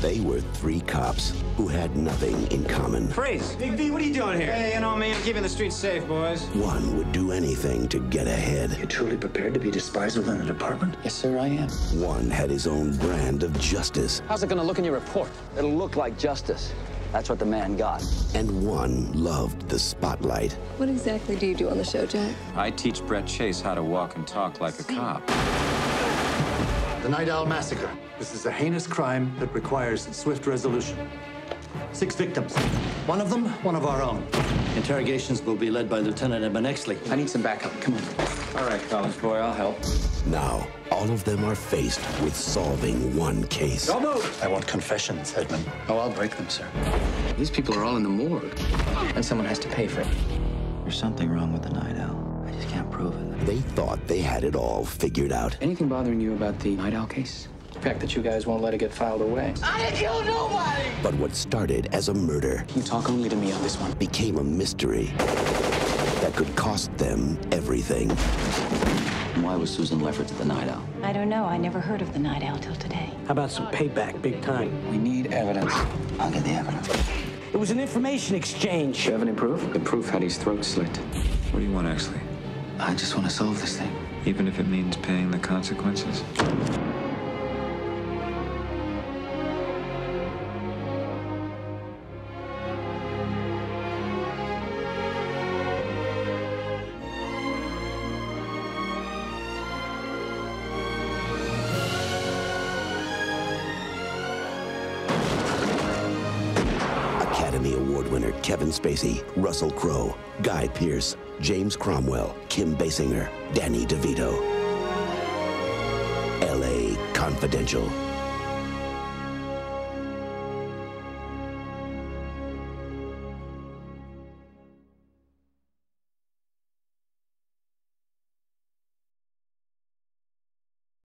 They were three cops who had nothing in common. Freeze! Big V, what are you doing here? Hey, you know me, I'm keeping the streets safe, boys. One would do anything to get ahead. You're truly prepared to be despised within the department? Yes, sir, I am. One had his own brand of justice. How's it gonna look in your report? It'll look like justice. That's what the man got. And one loved the spotlight. What exactly do you do on the show, Jack? I teach Brett Chase how to walk and talk like a cop. The Night Owl Massacre. This is a heinous crime that requires swift resolution. Six victims. One of them, one of our own. Interrogations will be led by Lieutenant Edmund Exley. I need some backup. Come on. All right, college boy, I'll help. Now, all of them are faced with solving one case. Don't move! I want confessions, Edmund. Oh, I'll break them, sir. These people are all in the morgue. And someone has to pay for it. There's something wrong with the Night Owl. I just can't prove it. They thought they had it all figured out. Anything bothering you about the Night Owl case? The fact that you guys won't let it get filed away. I didn't kill nobody! But what started as a murder You talk only to me on this one. became a mystery that could cost them everything. Why was Susan Lefferts at the Night Owl? I don't know. I never heard of the Night Owl till today. How about some payback, big time? We need evidence. I'll get the evidence. It was an information exchange. Do you have any proof? The proof had his throat slit. What do you want, Exley? I just want to solve this thing. Even if it means paying the consequences? Academy Award winner Kevin Spacey, Russell Crowe, Guy Pearce, James Cromwell, Kim Basinger, Danny DeVito. L.A. Confidential.